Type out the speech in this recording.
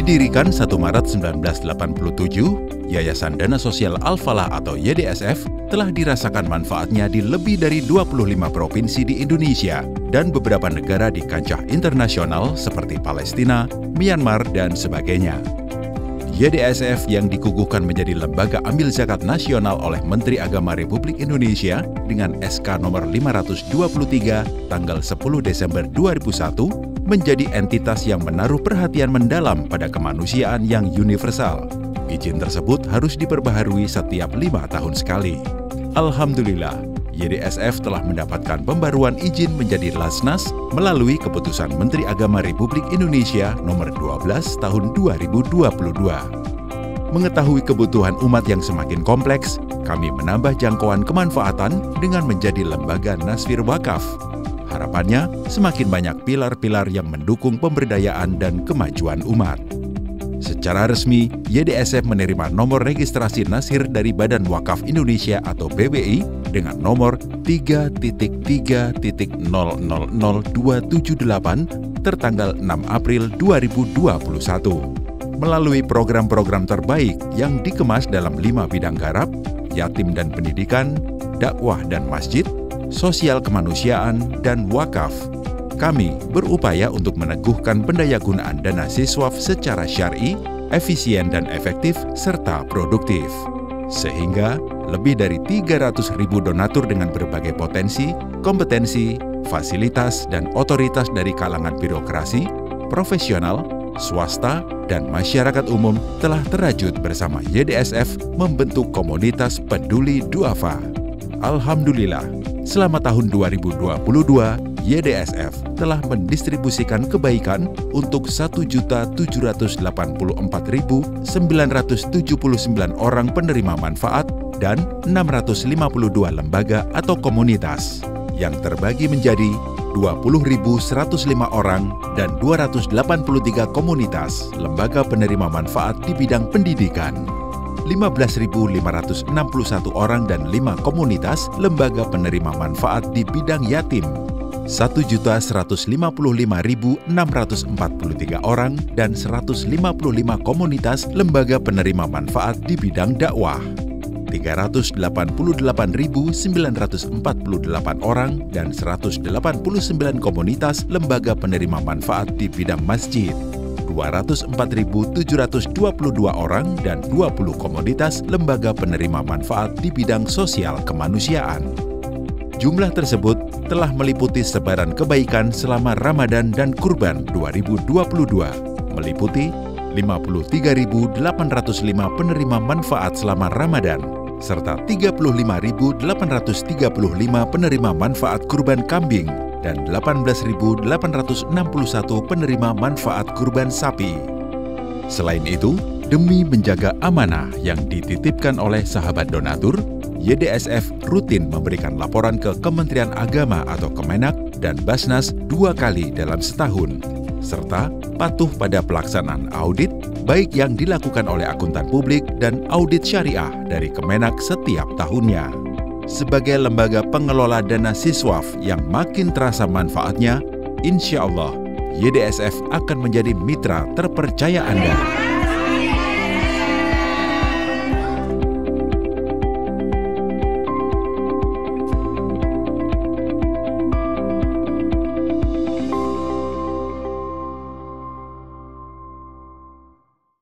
Didirikan 1 Maret 1987, Yayasan Dana Sosial Al-Falah atau YDSF telah dirasakan manfaatnya di lebih dari 25 provinsi di Indonesia dan beberapa negara di kancah internasional seperti Palestina, Myanmar, dan sebagainya. YDSF yang dikukuhkan menjadi lembaga ambil zakat nasional oleh Menteri Agama Republik Indonesia dengan SK nomor 523 tanggal 10 Desember 2001 menjadi entitas yang menaruh perhatian mendalam pada kemanusiaan yang universal. Izin tersebut harus diperbaharui setiap lima tahun sekali. Alhamdulillah, YDSF telah mendapatkan pembaruan izin menjadi Lasnas melalui keputusan Menteri Agama Republik Indonesia nomor 12 tahun 2022. Mengetahui kebutuhan umat yang semakin kompleks, kami menambah jangkauan kemanfaatan dengan menjadi lembaga Nasfir Wakaf Harapannya, semakin banyak pilar-pilar yang mendukung pemberdayaan dan kemajuan umat. Secara resmi, YDSF menerima nomor registrasi Nasir dari Badan Wakaf Indonesia atau BWI dengan nomor 3.3.000278 tertanggal 6 April 2021. Melalui program-program terbaik yang dikemas dalam lima bidang garap, yatim dan pendidikan, dakwah dan masjid, sosial kemanusiaan, dan wakaf. Kami berupaya untuk meneguhkan pendayagunaan dana siswaf secara syari, efisien dan efektif, serta produktif. Sehingga lebih dari 300 ribu donatur dengan berbagai potensi, kompetensi, fasilitas, dan otoritas dari kalangan birokrasi, profesional, swasta, dan masyarakat umum telah terajut bersama YDSF membentuk komunitas peduli duafa. Alhamdulillah, selama tahun 2022, YDSF telah mendistribusikan kebaikan untuk 1.784.979 orang penerima manfaat dan 652 lembaga atau komunitas yang terbagi menjadi 20.105 orang dan 283 komunitas lembaga penerima manfaat di bidang pendidikan. 15.561 orang dan 5 komunitas lembaga penerima manfaat di bidang yatim, 1.155.643 orang dan 155 komunitas lembaga penerima manfaat di bidang dakwah. 388.948 orang dan 189 komunitas lembaga penerima manfaat di bidang masjid. 204.722 orang dan 20 komoditas lembaga penerima manfaat di bidang sosial kemanusiaan. Jumlah tersebut telah meliputi sebaran kebaikan selama Ramadan dan Kurban 2022, meliputi 53.805 penerima manfaat selama Ramadan, serta 35.835 penerima manfaat kurban kambing dan 18.861 penerima manfaat kurban sapi. Selain itu, demi menjaga amanah yang dititipkan oleh sahabat donatur, YDSF rutin memberikan laporan ke Kementerian Agama atau Kemenak dan Basnas dua kali dalam setahun, serta patuh pada pelaksanaan audit baik yang dilakukan oleh akuntan publik dan audit syariah dari Kemenak setiap tahunnya sebagai lembaga pengelola dana siswaf yang makin terasa manfaatnya, insya Allah YDSF akan menjadi mitra terpercaya Anda.